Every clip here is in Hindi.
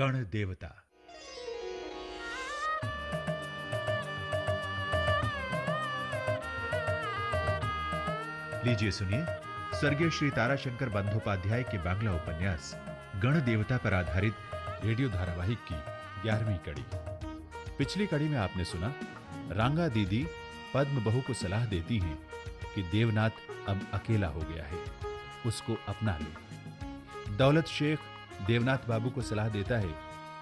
गण देवता। लीजिए सुनिए स्वर्गीय श्री ताराशंकर बंदोपाध्याय के बांग्ला उपन्यास, गण देवता पर आधारित रेडियो धारावाहिक की ग्यारहवीं कड़ी। पिछली कड़ी में आपने सुना, रांगा दीदी पद्म बहू को सलाह देती हैं कि देवनाथ अब अकेला हो गया है, उसको अपना ले। दौलत शेख देवनाथ बाबू को सलाह देता है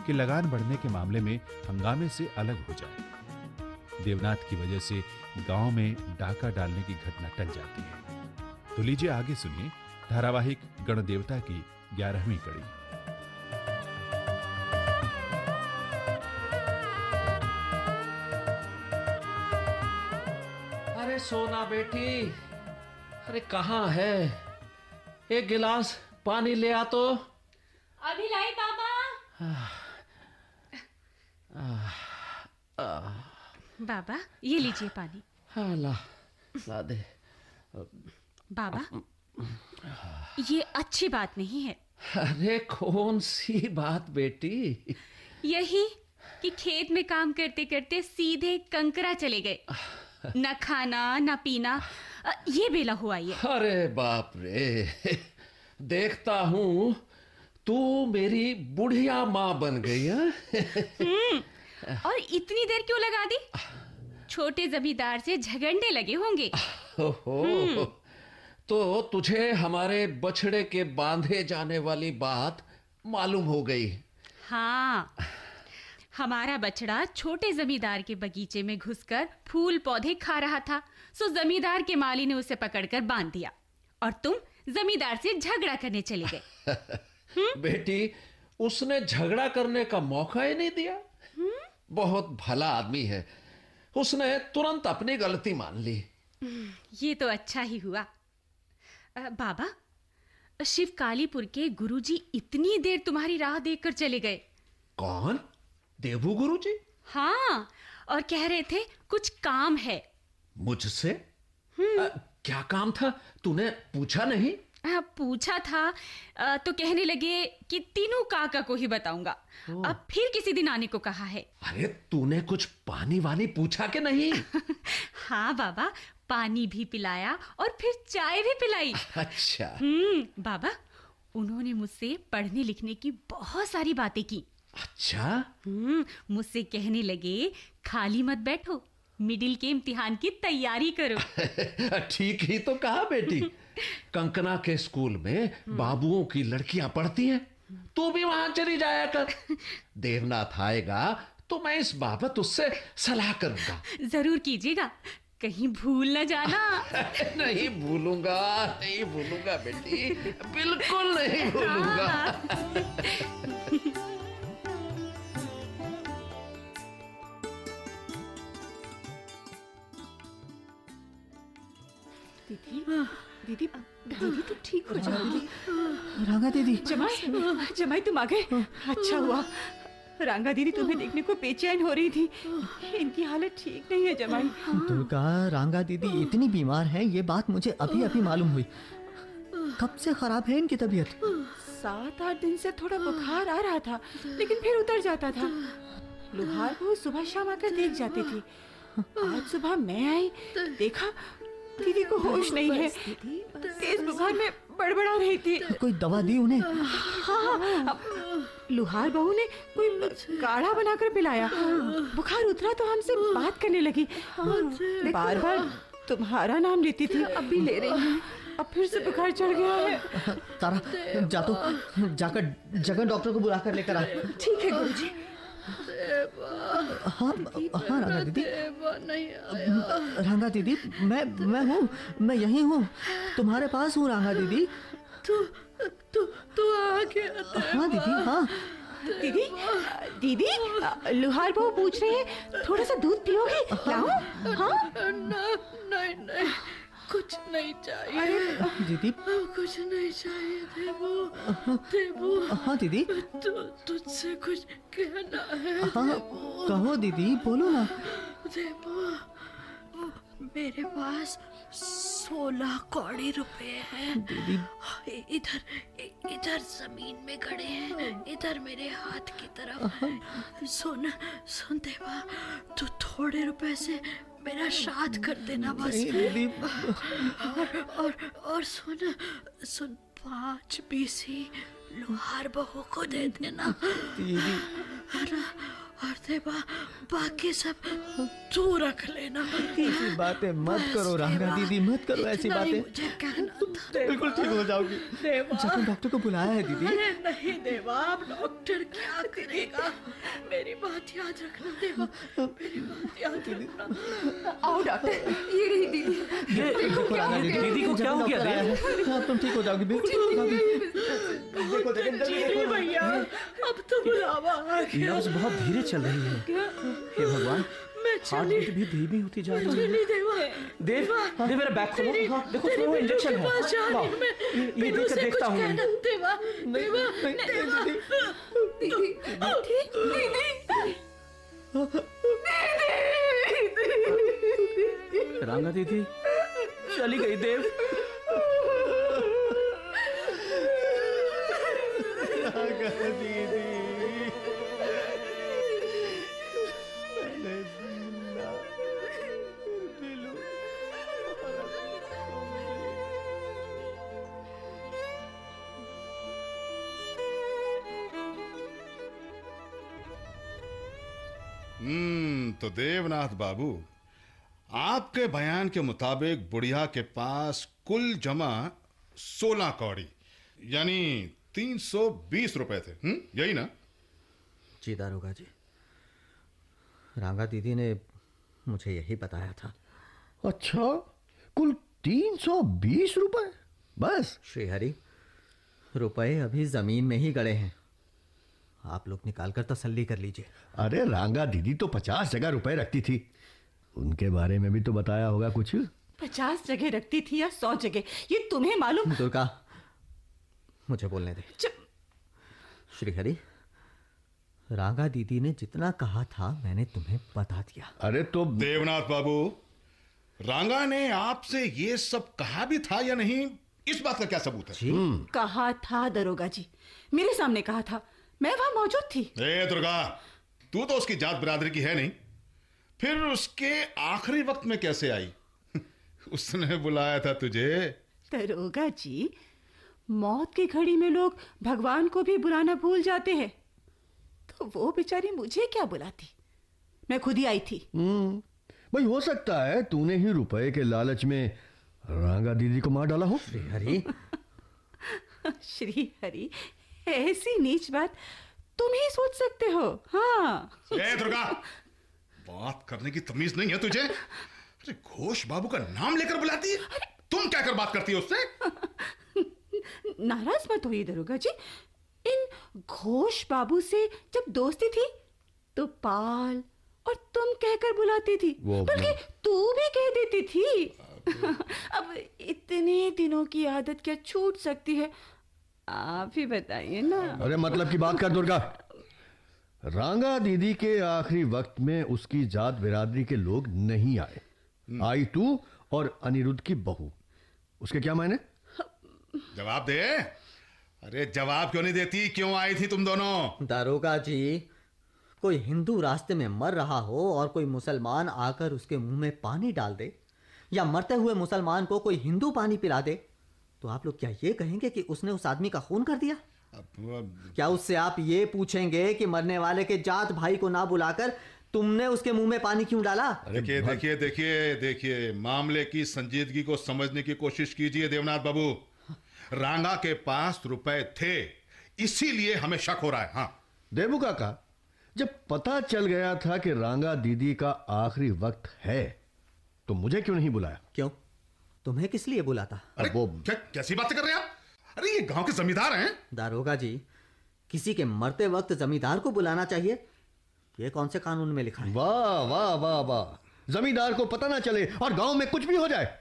कि लगान बढ़ने के मामले में हंगामे से अलग हो जाए। देवनाथ की वजह से गाँव में डाका डालने की घटना टल जाती है। तो लीजिए आगे सुनिए धारावाहिक गण देवता की ग्यारहवीं कड़ी। अरे सोना बेटी, अरे कहाँ है? एक गिलास पानी ले आ तो। बाबा ये लीजिए पानी। हाँ ला ला दे। बाबा ये अच्छी बात नहीं है। अरे कौन सी बात बेटी? यही कि खेत में काम करते करते सीधे कंकरा चले गए। न खाना न पीना ये बेला हुआ ये। अरे बाप रे देखता हूँ तू मेरी बुढ़िया माँ बन गई है। और इतनी देर क्यों लगा दी? छोटे जमींदार से झगड़ने लगे होंगे। ओहो। तो तुझे हमारे बछड़े के बांधे जाने वाली बात मालूम हो गई। हाँ। हमारा बछड़ा छोटे जमींदार के बगीचे में घुसकर फूल पौधे खा रहा था। सो जमींदार के माली ने उसे पकड़कर बाँध दिया। और तुम जमींदार से झगड़ा करने चले गए। बेटी उसने झगड़ा करने का मौका ही नहीं दिया। बहुत भला आदमी है। उसने तुरंत अपनी गलती मान ली। ये तो अच्छा ही हुआ। अ, बाबा शिव कालीपुर के गुरुजी इतनी देर तुम्हारी राह देखकर चले गए। कौन? देवू गुरु जी हाँ और कह रहे थे कुछ काम है। मुझसे? क्या काम था? तूने पूछा नहीं? पूछा था तो कहने लगे कि तीनों काका को ही बताऊँगा। अब फिर किसी दिन आने को कहा है। अरे तूने कुछ पानी वानी पूछा कि नहीं? हाँ बाबा पानी भी पिलाया और फिर चाय भी पिलाई। अच्छा। हम्म बाबा उन्होंने मुझसे पढ़ने लिखने की बहुत सारी बातें की। अच्छा। हम्म मुझसे कहने लगे खाली मत बैठो मिडिल के इम्तिहान की तैयारी करो। ठीक ही तो कहा बेटी। कंकना के स्कूल में बाबुओं की लड़कियाँ पढ़ती हैं। तू भी वहाँ चली जाया कर। देवनाथ आएगा तो मैं इस बाबत उससे सलाह करूँगा। ज़रूर कीजिएगा। कहीं भूल ना जाना। नहीं भूलूँगा नहीं भूलूँगा बेटी। बिल्कुल नहीं भूलूँगा। दीदी दीदी दीदी तो ठीक हो जाओगी रांगा दीदी। जमाई जमाई तुम आ गए। अच्छा हुआ। रांगा दीदी तुम्हें देखने को बेचैन हो रही थी। इनकी हालत ठीक नहीं है जमाई। दुर्गा रांगा दीदी इतनी बीमार है ये बात मुझे अभी अभी मालूम हुई। कब से खराब है इनकी तबीयत? सात आठ दिन से थोड़ा बुखार आ रहा था लेकिन फिर उतर जाता था। लोहार को सुबह शाम आकर देख जाती थी। आज सुबह मैं आई देखा दीदी को होश नहीं है। तेज बुखार में बड़बड़ा रही थी। कोई दवा दी उन्हें? हाँ लुहार बहू ने कोई काढ़ा बनाकर पिलाया। बुखार उतरा तो हमसे बात करने लगी। बार बार तुम्हारा नाम लेती थी। अब भी ले रही है। अब फिर से बुखार चढ़ गया है। तारा जा तो जाकर जगह डॉक्टर को बुला कर लेकर आ। ठीक है गुरुजी। हाँ हाँ रांगा दीदी। रांगा दीदी मैं मैं हूँ मैं यहीं हूँ। तुम्हारे पास हूँ रांगा दीदी। तू तू तू आ गया हाँ दीदी हाँ। दीदी दीदी लुहार बहू पूछ रहे हैं थोड़ा सा दूध पियोगे? लाऊं? हाँ? नहीं नहीं। कुछ नहीं चाहिए। दीदी। कुछ नहीं चाहिए देवू। देवू हाँ दीदी। तू तुझसे कुछ कहना है हाँ कहो दीदी बोलो ना। देवू मेरे पास सोलह कौड़ी रुपए हैं। दीदी। इधर इधर ज़मीन में गड़े हैं। इधर मेरे हाथ की तरफ़ सुन सुन देवा तू थोड़े रुपए से मेरा शाद कर देना बस। और और और सुन सुन पाँच बीसी लोहार बहू को दे देना। और देवा बाकी सब तू रख लेना। ऐसी बातें मत करो रांगा दीदी मत करो ऐसी बातें। मुझे कहना बिल्कुल ठीक हो जाओगी। देवा। जखन डॉक्टर को बुलाया है दीदी। अरे नहीं देवा अब डॉक्टर क्या करेगा? मेरी बात याद रखना देवा। मेरी बात याद रखना। आओ डॉक्टर। ये रही दीदी। दीदी दीदी को क्या हो गया, डॉक्टर आया है। हाँ, तुम ठीक हो जाओगी बिल्कुल हो देखो भैया अब तो बुलावा आ गया बहुत धीरे चल रही है। हे भगवान हार्ट बीट भी धीमी होती जा रही है। देव देव मेरा बैग खोलो। हाँ, देखो वो इंजेक्शन है। ये देख से देखता हूँ दीदी रांगा दीदी चली गई देव। तो देवनाथ बाबू आपके बयान के मुताबिक बुढ़िया के पास कुल जमा सोलह कौड़ी यानी तीन सौ बीस रुपए थे। हम्म यही ना? जी दारोगा जी। रांगा दीदी ने मुझे यही बताया था। अच्छा कुल तीन सौ बीस रुपए? बस। श्रीहरि रुपए अभी ज़मीन में ही गड़े हैं। आप लोग निकाल कर तसल्ली कर लीजिए। अरे रांगा दीदी तो पचास जगह रुपए रखती थी। उनके बारे में भी तो बताया होगा कुछ। पचास जगह रखती थी या सौ जगह? ये तुम्हें मालूम दुर्गा मुझे बोलने दे। चुप। श्रीहरि रांगा दीदी ने जितना कहा था मैंने तुम्हें बता दिया। अरे तो देवनाथ बाबू रांगा ने आपसे ये सब कहा भी था या नहीं? इस बात का क्या सबूत है? जी। कहा था दरोगा जी। मेरे सामने कहा था मैं वहाँ मौजूद थी। ए दुर्गा तू तो उसकी जात बिरादरी की है नहीं। फिर उसके आखिरी वक्त में कैसे आई? उसने बुलाया था तुझे। दरोगा जी मौत की घड़ी में लोग भगवान को भी बुलाना भूल जाते हैं। तो वो बेचारी मुझे क्या बुलाती? मैं खुद ही आई थी। हम्म, भाई हो सकता है तूने ही रुपए के लालच में रांगा दीदी को मार डाला हो। श्रीहरि श्री हरि ऐसी नीच बात तुम ही सोच सकते हो। हाँ। ए दुर्गा। बात करने की तमीज नहीं है तुझे? अरे घोष बाबू का नाम लेकर बुलाती है। तुम क्या कर बात करती है उससे? नाराज़ मत होइए दरोगा जी। इन घोष बाबू से जब दोस्ती थी तो पाल और तुम कहकर बुलाती थी। बल्कि तू भी कह देती थी। अब इतने दिनों की आदत क्या छूट सकती है? आप ही बताइए ना। अरे मतलब की बात कर दुर्गा। रांगा दीदी के आखिरी वक्त में उसकी जात बिरादरी के लोग नहीं आए। आई तू और अनिरुद्ध की बहू। उसके क्या मायने? जवाब दे। अरे जवाब क्यों नहीं देती? क्यों आई थी तुम दोनों? दारोगा जी कोई हिंदू रास्ते में मर रहा हो और कोई मुसलमान आकर उसके मुँह में पानी डाल दे या मरते हुए मुसलमान को कोई हिंदू पानी पिला दे तो आप लोग क्या ये कहेंगे कि उसने उस आदमी का खून कर दिया? अब- अब- क्या उससे आप ये पूछेंगे कि मरने वाले के जात भाई को ना बुलाकर तुमने उसके मुँह में पानी क्यों डाला? देखिए देखिए देखिए देखिए मामले की संजीदगी को समझने की कोशिश कीजिए देवनाथ बाबू। रांगा के पास रुपए थे इसीलिए हमें शक हो रहा है। हाँ। देवू काका जब पता चल गया था कि रांगा दीदी का आखिरी वक्त है तो मुझे क्यों नहीं बुलाया? क्यों? तुम्हें किस लिए बुलाता? अरे वो क्या कैसी बातें कर रहे हैं आप? अरे ये गाँव के जमींदार हैं। दारोगा जी किसी के मरते वक्त जमींदार को बुलाना चाहिए। ये कौन से कानून में लिखा है? वाह वाह वाह वाह। जमींदार को पता ना चले और गाँव में कुछ भी हो जाए।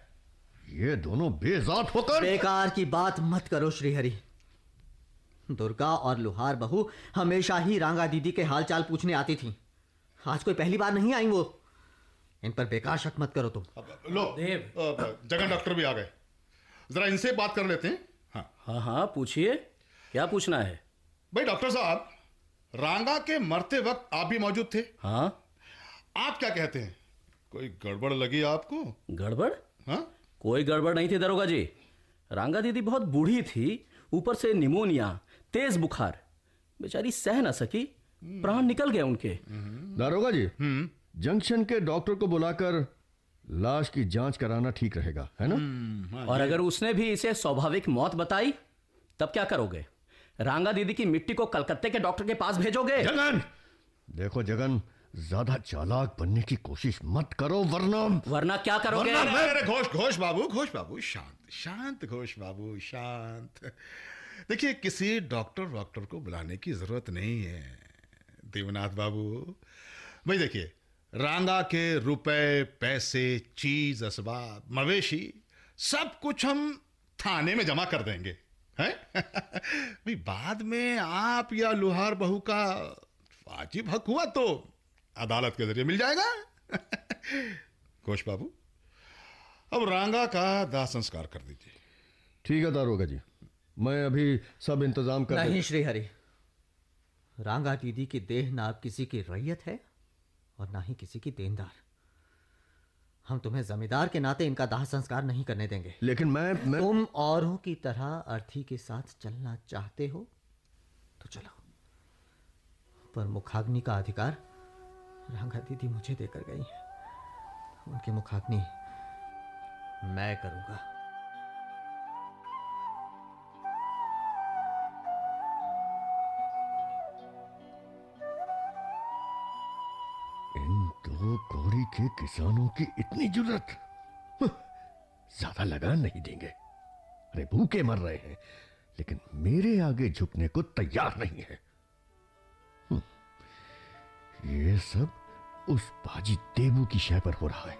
ये दोनों बेजात होकर बेकार की बात मत करो श्रीहरि। दुर्गा और लोहार बहू हमेशा ही रांगा दीदी के हालचाल पूछने आती थी। आज कोई पहली बार नहीं आई वो। इन पर बेकार शक मत करो तुम। लो देव। जगन डॉक्टर भी आ गए। जरा इनसे बात कर लेते हैं। हाँ। हाँ हाँ पूछिए। क्या पूछना है? भाई डॉक्टर साहब रांगा के मरते वक्त आप भी मौजूद थे। हाँ। आप क्या कहते हैं? कोई गड़बड़ लगी आपको? गड़बड़? हाँ। कोई गड़बड़ नहीं थी दरोगा जी। रांगा दीदी बहुत बूढ़ी थी ऊपर से निमोनिया तेज बुखार। बेचारी सह ना सकी प्राण निकल गए उनके। दारोगा जी जंक्शन के डॉक्टर को बुलाकर लाश की जाँच कराना ठीक रहेगा है ना? और अगर उसने भी इसे स्वाभाविक मौत बताई तब क्या करोगे? रांगा दीदी की मिट्टी को कलकत्ते के डॉक्टर के पास भेजोगे? जगन! देखो जगन ज़्यादा चालाक बनने की कोशिश मत करो वरना वरना क्या करोगे? अरे, अरे, घोष घोष बाबू घोष बाबू शांत शांत घोष बाबू शांत। देखिए किसी डॉक्टर वॉक्टर को बुलाने की ज़रूरत नहीं है देवनाथ बाबू। भाई देखिए रांगा के रुपए पैसे चीज़ असबाब मवेशी सब कुछ हम थाने में जमा कर देंगे हैं? भाई बाद में आप या लुहार बहू का वाजिब हक हुआ तो अदालत के ज़रिए मिल जाएगा। घोष बाबू अब रांगा का दाह संस्कार कर दीजिए। ठीक है दारोगा जी मैं अभी सब इंतज़ाम कर नहीं श्रीहरि रांगा दीदी की देह ना किसी की रैयत है? और ना ही किसी की देनदार। हम तुम्हें जमींदार के नाते इनका दाह संस्कार नहीं करने देंगे। लेकिन मैं मैं तुम औरों की तरह अर्थी के साथ चलना चाहते हो तो चलो। पर मुखाग्नि का अधिकार रांगा दीदी मुझे देकर गई है। उनकी मुखाग्नि मैं करूँगा। कौड़ी के किसानों की इतनी ज़रूरत। ज़्यादा लगान नहीं देंगे। अरे भूखे मर रहे हैं लेकिन मेरे आगे झुकने को तैयार नहीं है। हम्म, ये सब उस बाजी देवू की शय पर हो रहा है।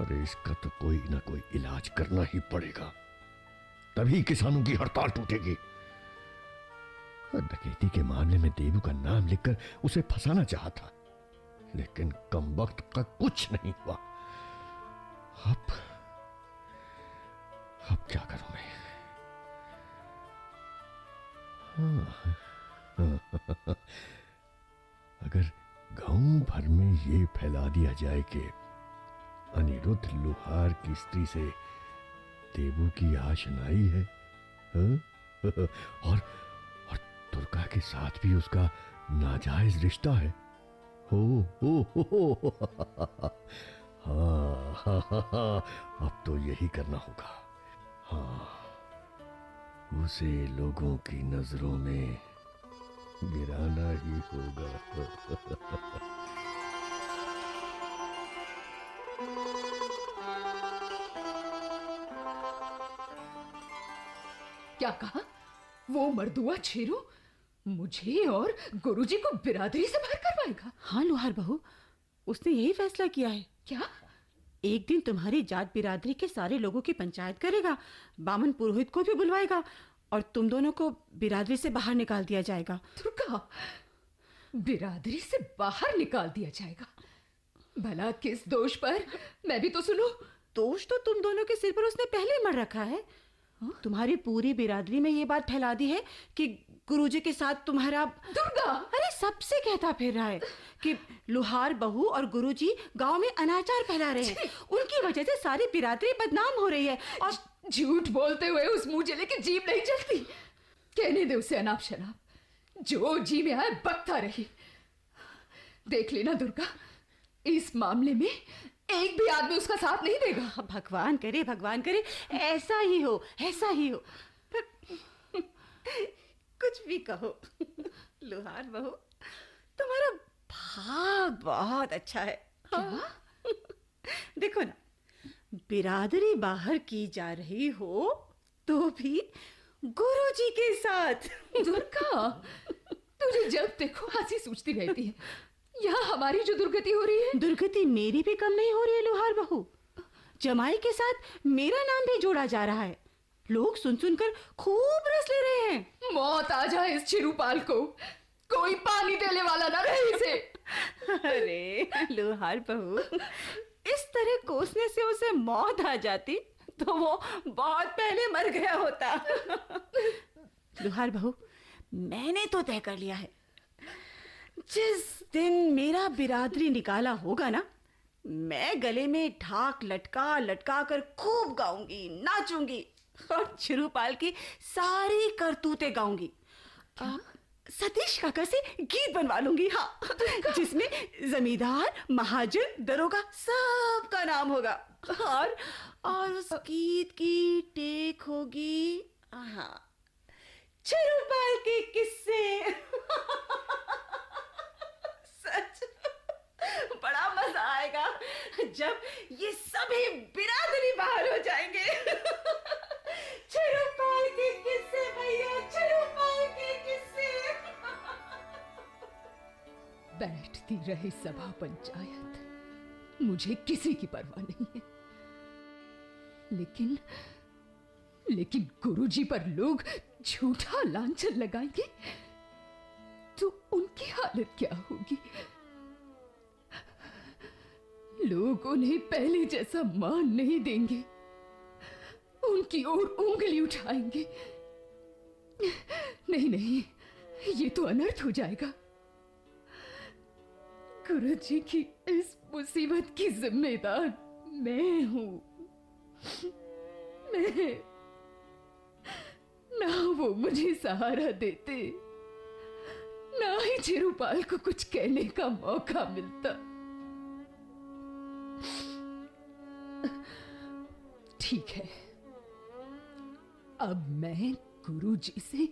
अरे इसका तो कोई ना कोई इलाज करना ही पड़ेगा। तभी किसानों की हड़ताल टूटेगी। डकैती के मामले में देवू का नाम लिखकर उसे फंसाना चाहा था। लेकिन कम वक्त का कुछ नहीं हुआ। अब अब क्या करूँ मैं? हाँ, अगर गाँव भर में ये फैला दिया जाए कि अनिरुद्ध लोहार की स्त्री से देवू की आशनाई है हाँ? और और दुर्गा के साथ भी उसका नाजायज रिश्ता है। अब तो यही करना होगा। हाँ उसे लोगों की नज़रों में गिराना ही होगा। क्या कहा? वो मर्दुआ छेरू? मुझे और गुरुजी को बिरादरी से बाहर करवाएगा हाँ लोहार बहू उसने यही फैसला किया है। क्या? एक दिन तुम्हारी जात बिरादरी के सारे लोगों की पंचायत करेगा बामन पुरोहित को भी बुलवाएगा और तुम दोनों को बिरादरी से बाहर निकाल दिया जाएगा। दुर्गा बिरादरी से बाहर निकाल दिया जाएगा? भला किस दोष पर? मैं भी तो सुनूं। दोष तो तुम दोनों के सिर पर उसने पहले ही मर रखा है? तुम्हारी पूरी बिरादरी में ये बात फैला दी है कि गुरुजी के साथ तुम्हारा दुर्गा! अरे सबसे कहता फिर रहा है कि लोहार बहू और गुरुजी गाँव में अनाचार फैला रहे हैं। उनकी वजह से सारी बिरादरी बदनाम हो रही है और झूठ बोलते हुए उस मुँह जले की जीभ नहीं चलती कहने दे उसे अनाप शनाप। जो जी में आए बकता रही। देख लेना दुर्गा इस मामले में एक भी आदमी उसका साथ नहीं देगा। भगवान करे भगवान करे ऐसा ही हो ऐसा ही हो। कुछ भी कहो। लोहार बहू तुम्हारा भाग बहुत अच्छा है। हाँ? देखो ना बिरादरी बाहर की जा रही हो तो भी गुरुजी के साथ। दुर्गा तुझे जब देखो हँसी सूझती रहती है। यहाँ हमारी जो दुर्गति हो रही है। दुर्गति मेरी भी कम नहीं हो रही है लोहार बहू। जमाई के साथ मेरा नाम भी जोड़ा जा रहा है। लोग सुन सुनकर खूब रस ले रहे हैं। मौत आ जाए इस चिरुपाल को। कोई पानी देने वाला ना रहे इसे। अरे लोहार बहू इस तरह कोसने से उसे मौत आ जाती तो वो बहुत पहले मर गया होता। लोहार बहू मैंने तो तय कर लिया है। जिस दिन मेरा बिरादरी निकाला होगा ना मैं गले में ढाक लटका लटका कर खूब गाऊँगी नाचूँगी। और चिरूपाल की सारी करतूतें गाऊँगी। सतीश काका से गीत बनवा लूँगी हाँ। जिसमें जमींदार महाजन दरोगा सबका नाम होगा। और और उस गीत की टेक होगी हाँ चिरूपाल के किस्से। सच बड़ा मज़ा आएगा जब ये सभी बिरादरी बाहर हो जाएँगे। के किस्से भैया के किस्से। बैठती रहे सभा पंचायत। मुझे किसी की परवाह नहीं है। लेकिन लेकिन गुरुजी पर लोग झूठा लांछन लगाएँगे तो उनकी हालत क्या होगी? लोग उन्हें पहले जैसा मान नहीं देंगे। उनकी ओर उंगली उठाएँगे। नहीं नहीं, ये तो अनर्थ हो जाएगा। गुरु जी की इस मुसीबत की जिम्मेदार मैं हूँ। मैं ना वो मुझे सहारा देते, ना ही चिरुपाल को कुछ कहने का मौका मिलता। ठीक है। अब मैं गुरु जी से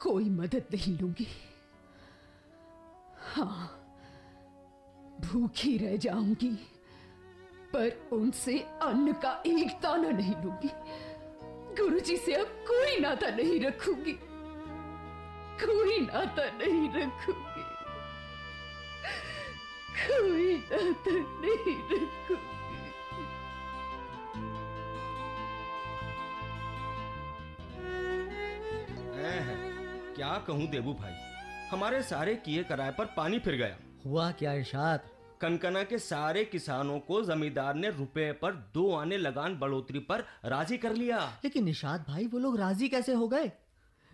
कोई मदद नहीं लूँगी। हाँ भूखी रह जाऊँगी, पर उनसे अन्न का एक दाना नहीं लूँगी। गुरुजी से अब कोई नाता नहीं रखूँगी। कोई नाता नहीं रखूँगी। कोई नाता नहीं रखूँगी। क्या कहूँ देबू भाई? हमारे सारे किए कराए पर पानी फिर गया। हुआ क्या इरशाद? कनकना के सारे किसानों को जमींदार ने रुपए पर दो आने लगान बढ़ोतरी पर राज़ी कर लिया। लेकिन निषाद भाई वो लोग राज़ी कैसे हो गए?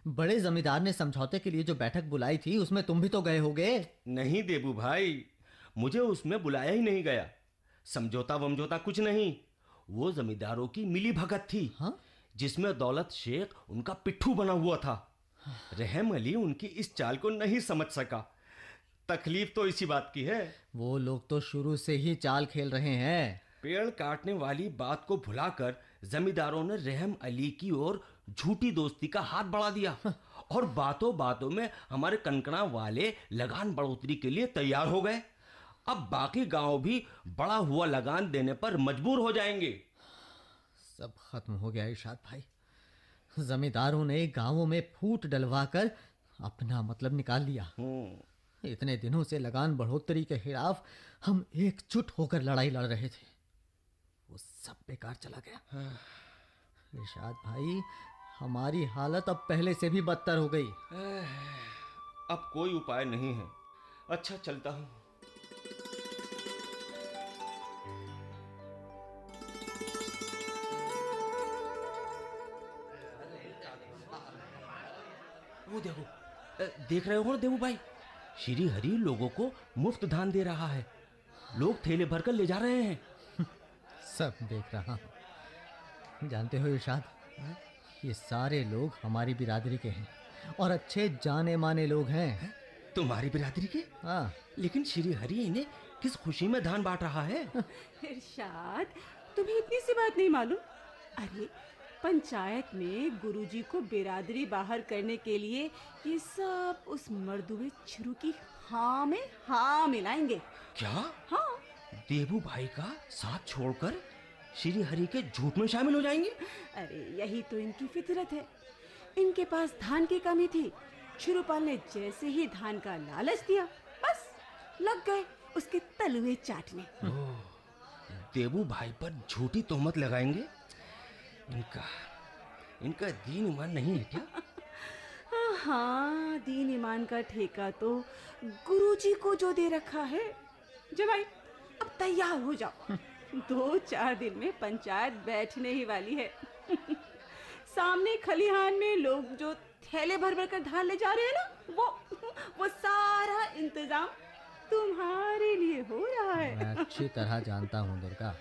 बड़े जमींदार ने समझौते के लिए जो बैठक बुलाई थी उसमें तुम भी तो गए होगे। नहीं देबू भाई मुझे उसमें बुलाया ही नहीं गया। समझौता वमझौता कुछ नहीं। वो जमींदारों की मिली भगत थी हाँ? जिसमें दौलत शेख उनका पिट्ठू बना हुआ था। रहम अली उनकी इस चाल को नहीं समझ सका। तकलीफ़ तो इसी बात की है। वो लोग तो शुरू से ही चाल खेल रहे हैं। पेड़ काटने वाली बात को भुलाकर जमींदारों ने रहम अली की ओर झूठी दोस्ती का हाथ बढ़ा दिया। और बातों बातों में हमारे कनकना वाले लगान बढ़ोतरी के लिए तैयार हो गए। अब बाकी गाँव भी बड़ा हुआ लगान देने पर मजबूर हो जाएँगे। सब खत्म हो गया इशाद भाई। जमींदारों ने गाँवों में फूट डलवाकर अपना मतलब निकाल लिया। इतने दिनों से लगान बढ़ोतरी के खिलाफ हम एकजुट होकर लड़ाई लड़ रहे थे। वो सब बेकार चला गया। इरशाद भाई हमारी हालत अब पहले से भी बदतर हो गई। अब कोई उपाय नहीं है। अच्छा चलता हूँ। वो देखो देख रहे हो ना देवू भाई? श्री हरि लोगों को मुफ़्त धान दे रहा है। लोग थैले भरकर ले जा रहे हैं। सब देख रहा हूँ। जानते हो इरशाद ये सारे लोग हमारी बिरादरी के हैं और अच्छे जाने माने लोग हैं। तुम्हारी बिरादरी के? हाँ। लेकिन श्री हरि इन्हें किस खुशी में धान बांट रहा है? इरशाद तुम्हें इतनी सी बात नहीं मालूम? अरे पंचायत में गुरुजी को बिरादरी बाहर करने के लिए ये सब उस मर्दुए छिरू की हाँ में हाँ मिलाएँगे। क्या? हाँ। देवू भाई का साथ छोड़कर श्री हरि के झूठ में शामिल हो जाएँगे? अरे यही तो इनकी फितरत है। इनके पास धान की कमी थी। छिरुपाल ने जैसे ही धान का लालच दिया बस लग गए उसके तलवे चाटने। देवू भाई पर झूठी तोहमत लगाएँगे? इनका इनका दीन ईमान नहीं है क्या? हाँ, दीन ईमान का ठेका तो गुरुजी को जो दे रखा है। जवाई अब तैयार हो जाओ। दो चार दिन में पंचायत बैठने ही वाली है। सामने खलिहान में लोग जो थैले भर भर कर धान ले जा रहे हैं ना वो वो सारा इंतज़ाम तुम्हारे लिए हो रहा है। मैं अच्छी तरह जानता हूँ दुर्गा।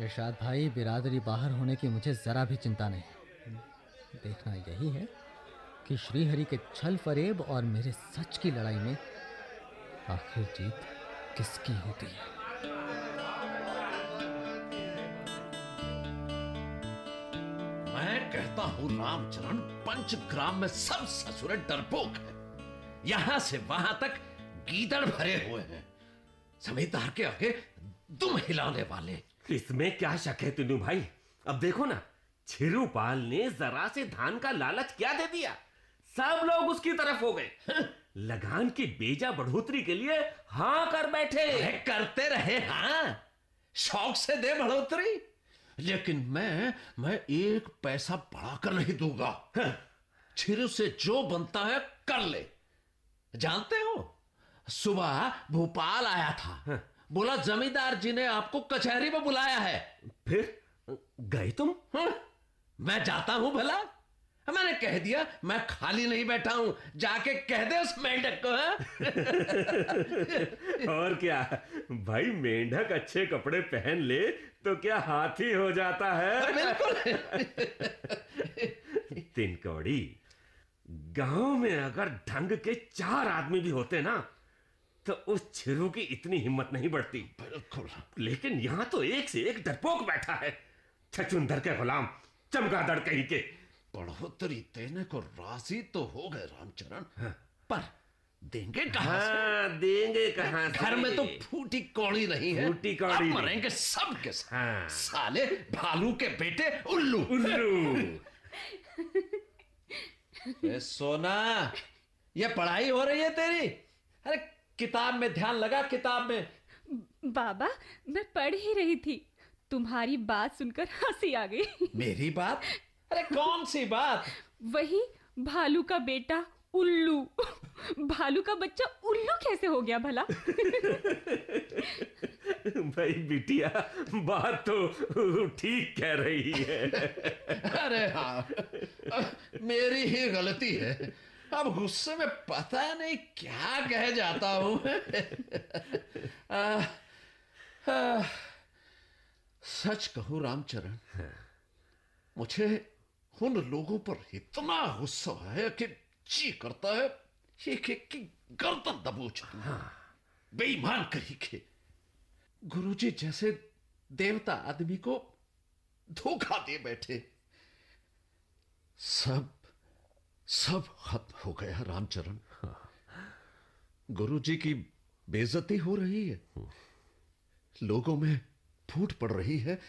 इरशाद भाई, बिरादरी बाहर होने की मुझे ज़रा भी चिंता नहीं देखना यही है कि श्रीहरि के छल फरेब और मेरे सच की लड़ाई में आखिर जीत किसकी होती है? मैं कहता हूँ, रामचरण पंचग्राम में सब ससुरे डरपोक है। यहाँ से वहाँ तक गीदड़ भरे हुए हैं। जमींदार के आगे दुम हिलाने वाले इसमें क्या शक है तुनु भाई? अब देखो ना छिरुपाल ने जरा से धान का लालच क्या दे दिया? सब लोग उसकी तरफ़ हो गए। लगान की बेजा बढ़ोतरी के लिए हाँ कर बैठे। करते रहे हाँ। शौक से दे बढ़ोतरी। लेकिन मैं मैं एक पैसा बढ़ाकर नहीं दूँगा। छिरू से जो बनता है कर ले। जानते हो? सुबह भोपाल आया था। बोला जमींदार जी ने आपको कचहरी में बुलाया है। फिर? गए तुम? हाँ, मैं जाता हूँ भला। मैंने कह दिया मैं खाली नहीं बैठा हूँ। जाके कह दे उस मेंढक को हाँ? और क्या? भाई मेंढक अच्छे कपड़े पहन ले तो क्या हाथी हो जाता है? तिनकौड़ी गाँव में अगर ढंग के चार आदमी भी होते ना तो उस छिरू की इतनी हिम्मत नहीं बढ़ती। बिल्कुल। लेकिन यहाँ तो एक से एक डरपोक बैठा है। छचुंदर के गुलाम चमगादड़ कहीं के। बढ़ोतरी देने को राज़ी तो हो गए रामचरण पर देंगे कहाँ से? हाँ देंगे कहाँ घर में तो फूटी कौड़ी नहीं है। फूटी कौड़ी मरेंगे सब के हाँ। साले भालू के बेटे उल्लू। उल्लू। सोना ये पढ़ाई हो रही है तेरी? अरे किताब में ध्यान लगा किताब में? बाबा मैं पढ़ ही रही थी। तुम्हारी बात सुनकर हँसी आ गई। मेरी बात? अरे कौन सी बात? वही भालू का बेटा उल्लू। भालू का बच्चा उल्लू कैसे हो गया भला? भाई बिटिया बात तो ठीक कह रही है। अरे हाँ मेरी ही गलती है। अब गुस्से में पता नहीं क्या कह जाता हूँ। सच कहूँ रामचरण मुझे उन लोगों पर इतना गुस्सा है कि जी करता है एक एक की गर्दन दबोच दूँ। बेईमान करी के। गुरुजी जैसे देवता आदमी को धोखा दे बैठे। सब सब खत्म हो गया रामचरण। गुरुजी की बेजती हो रही है। लोगों में फूट पड़ रही है।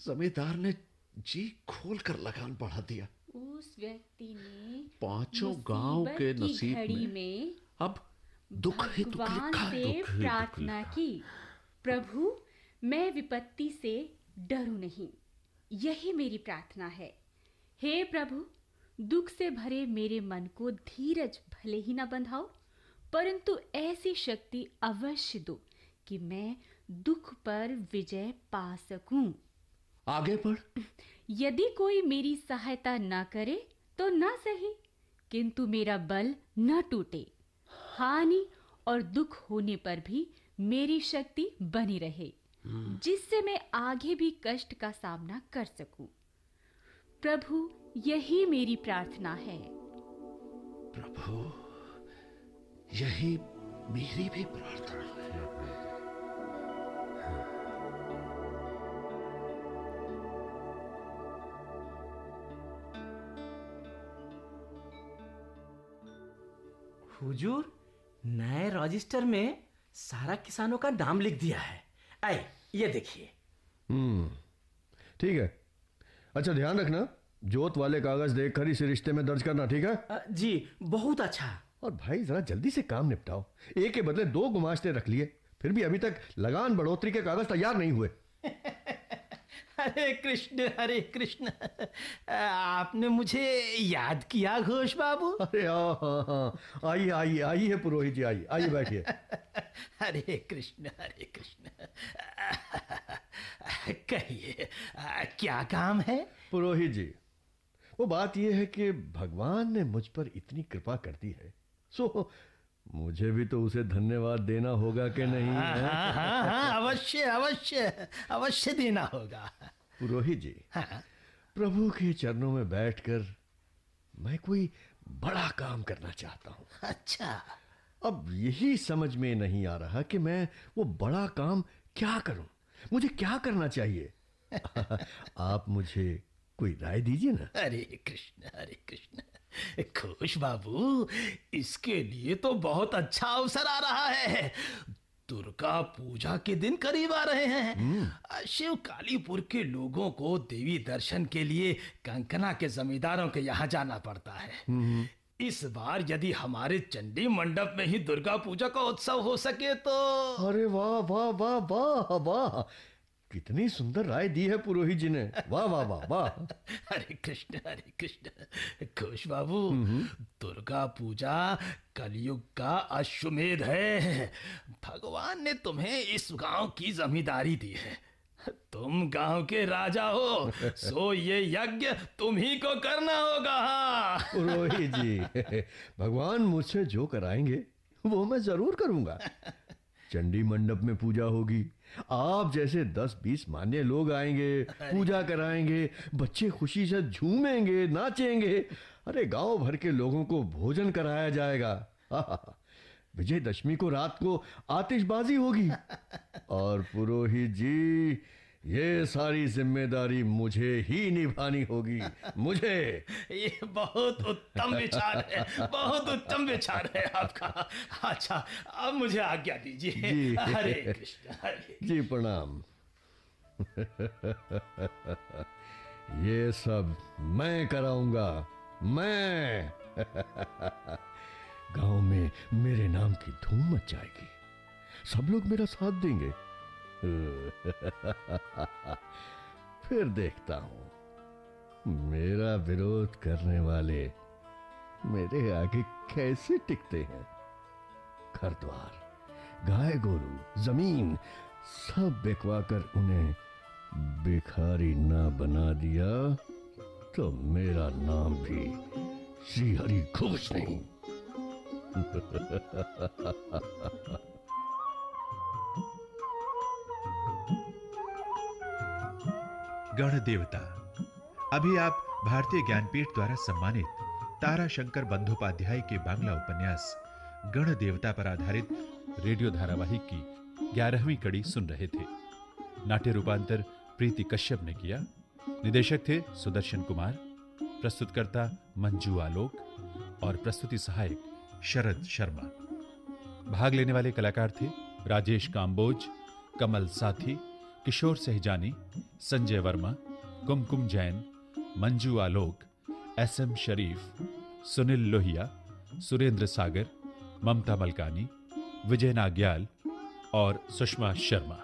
जमींदार ने जी खोल कर लगान बढ़ा दिया। उस व्यक्ति ने पाँचों गाँव के नसीब में में अब दुख ही दुख लिखा से प्रार्थना की प्रभु मैं विपत्ति से डरू नहीं। यही मेरी प्रार्थना है। हे प्रभु दुख से भरे मेरे मन को धीरज भले ही ना बंधाओ परंतु ऐसी शक्ति अवश्य दो कि मैं दुख पर विजय पा सकूँ। आगे बढ़। यदि कोई मेरी सहायता न करे तो न सही किंतु मेरा बल न टूटे। हानि और दुख होने पर भी मेरी शक्ति बनी रहे जिससे मैं आगे भी कष्ट का सामना कर सकूँ। प्रभु यही मेरी प्रार्थना है। प्रभु यही मेरी भी प्रार्थना है। हुजूर नए रजिस्टर में सारा किसानों का नाम लिख दिया है। आए ये देखिए। हम्म ठीक है। अच्छा ध्यान रखना। जोत वाले कागज़ देख कर इस रिश्ते में दर्ज करना ठीक है? जी बहुत अच्छा। और भाई जरा जल्दी से काम निपटाओ। एक के बदले दो गुमाश्ते रख लिए फिर भी अभी तक लगान बढ़ोतरी के कागज़ तैयार नहीं हुए। हरे कृष्ण हरे कृष्ण। आपने मुझे याद किया घोष बाबू? अरे हाँ हाँ हाँ। आइए आइए आइए पुरोहित जी आइए आइए बैठिए। हरे कृष्ण हरे कृष्ण। कहिए क्या काम है? पुरोहित जी वो बात यह है कि भगवान ने मुझ पर इतनी कृपा कर दी है सो मुझे भी तो उसे धन्यवाद देना होगा कि नहीं हाँ हाँ? हाँ हाँ अवश्य अवश्य अवश्य देना होगा। पुरोहित जी हाँ। प्रभु के चरणों में बैठकर मैं कोई बड़ा काम करना चाहता हूँ। अच्छा। अब यही समझ में नहीं आ रहा कि मैं वो बड़ा काम क्या करूँ। मुझे क्या करना चाहिए? आप मुझे कोई राय दीजिए ना। हरे कृष्ण हरे कृष्ण। खुश बाबू इसके लिए तो बहुत अच्छा अवसर आ रहा है। दुर्गा पूजा के दिन करीब आ रहे हैं। शिव कालीपुर के लोगों को देवी दर्शन के लिए कंकना के जमींदारों के यहाँ जाना पड़ता है। इस बार यदि हमारे चंडी मंडप में ही दुर्गा पूजा का उत्सव हो सके तो अरे वाह वाह वाह वाह वाह। कितनी सुंदर राय दी है पुरोहित जी ने। वाह वाह वाह वाह। हरे कृष्ण हरे कृष्ण। खुश बाबू दुर्गा पूजा कलयुग का अश्वमेध है। भगवान ने तुम्हें इस गाँव की जमींदारी दी है। तुम गाँव के राजा हो सो ये यज्ञ तुम ही को करना होगा। पुरोहित जी भगवान मुझसे जो कराएँगे वो मैं ज़रूर करूँगा। चंडी मंडप में पूजा होगी। आप जैसे दस बीस मान्य लोग आएँगे पूजा कराएँगे बच्चे खुशी से झूमेंगे नाचेंगे अरे गाँव भर के लोगों को भोजन कराया जाएगा। विजयदशमी को रात को आतिशबाजी होगी। और पुरोहित जी ये सारी ज़िम्मेदारी मुझे ही निभानी होगी। मुझे। ये बहुत उत्तम विचार है। बहुत उत्तम विचार है आपका। अच्छा अब मुझे आज्ञा दीजिए। हरे कृष्ण हरे जी प्रणाम। ये सब मैं कराऊँगा। मैं। गाँव में मेरे नाम की धूम मच जाएगी। सब लोग मेरा साथ देंगे। फिर देखता हूँ। मेरा विरोध करने वाले मेरे आगे कैसे टिकते हैं? घर द्वार गाय गोरू, ज़मीन, सब बिकवा कर उन्हें भिखारी ना बना दिया तो मेरा नाम भी श्री हरि घोष नहीं। गण देवता अभी आप भारतीय ज्ञानपीठ द्वारा सम्मानित तारा शंकर बंदोपाध्याय के बांग्ला उपन्यास गण देवता पर आधारित रेडियो धारावाहिक की ग्यारहवीं कड़ी सुन रहे थे। नाट्य रूपांतर प्रीति कश्यप ने किया। निदेशक थे सुदर्शन कुमार, प्रस्तुतकर्ता मंजू आलोक और प्रस्तुति सहायक शरद शर्मा। भाग लेने वाले कलाकार थे राजेश काम्बोज कमल साथी, किशोर सहजानी संजय वर्मा, कुमकुम जैन, मंजू आलोक एस एम शरीफ, सुनील लोहिया, सुरेंद्र सागर, ममता मलकानी, विजय नाग्याल और सुषमा शर्मा।